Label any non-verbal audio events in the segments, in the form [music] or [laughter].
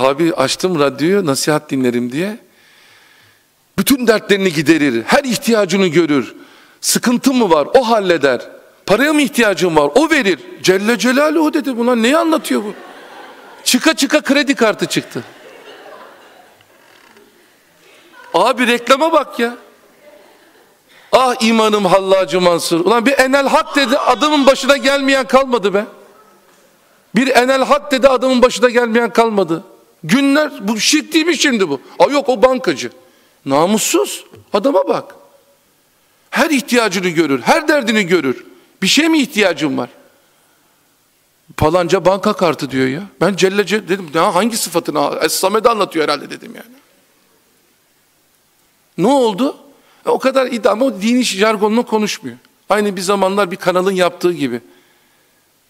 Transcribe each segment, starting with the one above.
Abi açtım radyoyu nasihat dinlerim diye. Bütün dertlerini giderir. Her ihtiyacını görür. Sıkıntı mı var? O halleder. Paraya mı ihtiyacın var? O verir. Celle Celaluhu dedi. Buna neyi anlatıyor bu? Çıka çıka kredi kartı çıktı. Abi reklama bak ya. Ah imanım hallacı Mansur. Ulan bir enel hak dedi adamın başına gelmeyen kalmadı be. Bir enel hak dedi adamın başına gelmeyen kalmadı. Günler bu şirk değil mi şimdi bu? Aa yok o bankacı. Namussuz. Adama bak. Her ihtiyacını görür, her derdini görür. Bir şey mi ihtiyacın var? Falanca banka kartı diyor ya. Ben Celle Celle dedim ya hangi sıfatını? Es-Samet'i anlatıyor herhalde dedim yani. Ne oldu? E, o kadar iddia o dini jargonla konuşmuyor. Aynı bir zamanlar bir kanalın yaptığı gibi.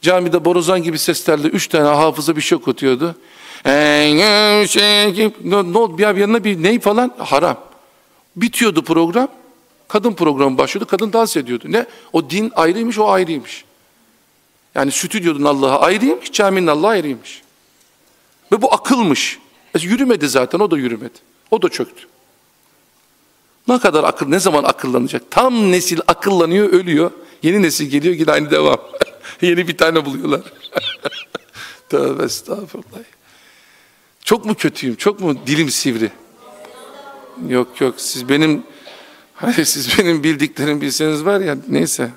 Camide borazan gibi seslerle üç tane hafıza bir şey okutuyordu. Şey, oldu? Bir yanına bir ney falan haram. Bitiyordu program. Kadın programı başlıyordu. Kadın dans ediyordu. Ne? O din ayrıymış, o ayrıymış. Yani stüdyonun Allah'a ayrıymış, caminin Allah'a ayrıymış. Ve bu akılmış. E, yürümedi zaten, o da yürümedi. O da çöktü. Ne kadar akıl, ne zaman akıllanacak? Tam nesil akıllanıyor, ölüyor. Yeni nesil geliyor, yine aynı devam. [laughs] Yeni bir tane buluyorlar. [laughs] Tövbe estağfurullah. Çok mu kötüyüm, çok mu dilim sivri? Yok yok, siz benim Hayır siz benim bildiklerim bilseniz var ya neyse.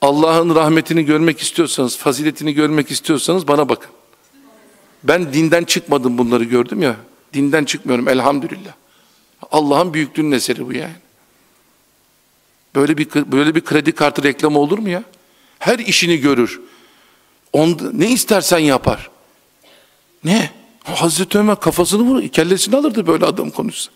Allah'ın rahmetini görmek istiyorsanız, faziletini görmek istiyorsanız bana bakın. Ben dinden çıkmadım bunları gördüm ya. Dinden çıkmıyorum elhamdülillah. Allah'ın büyüklüğünün eseri bu yani. Böyle bir böyle bir kredi kartı reklamı olur mu ya? Her işini görür. Onda, ne istersen yapar. Ne? Hazreti Ömer kafasını vurur, kellesini alırdı böyle adam konuşsa.